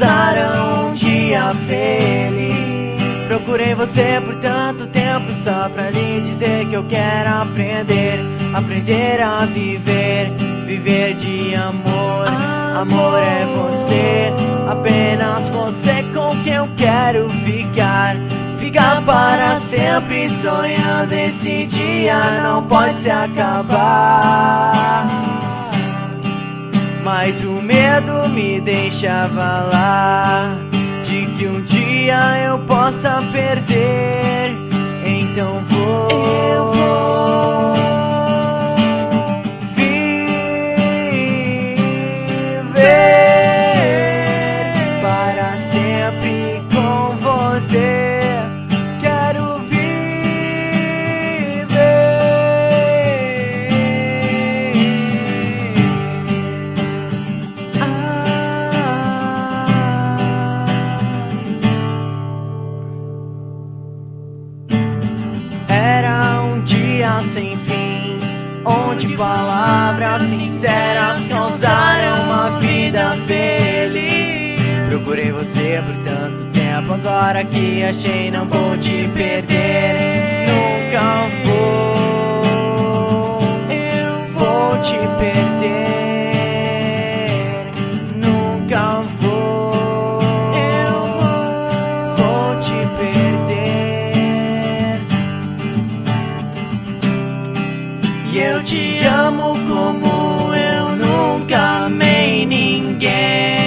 causaram um dia feliz. Procurei você por tanto tempo só pra lhe dizer que eu quero aprender, aprender a viver, viver de amor. Amor é você, apenas você com quem eu quero ficar. Ficar para sempre sonhando esse dia não pode se acabar. Mas o medo me deixava lá de que um dia eu possa perder. Sem fim, onde palavras sinceras causaram uma vida feliz. Procurei você por tanto tempo, agora que achei não vou te perder. Nunca vou, Te amo como eu nunca amei ninguém.